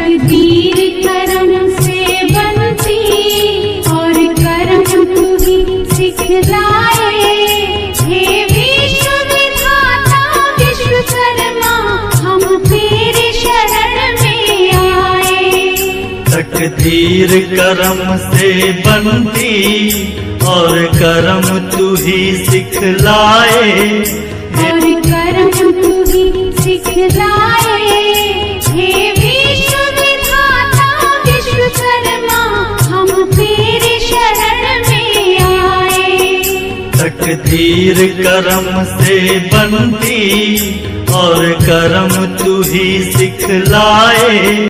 तकदीर करम से बनती और करम तू ही सिखलाए। विश्व विधाता हम तेरे शरण में तकदीर करम से बनती और करम तू ही सिखलाए। तकदीर करम से बनती और करम तू ही सिखलाए।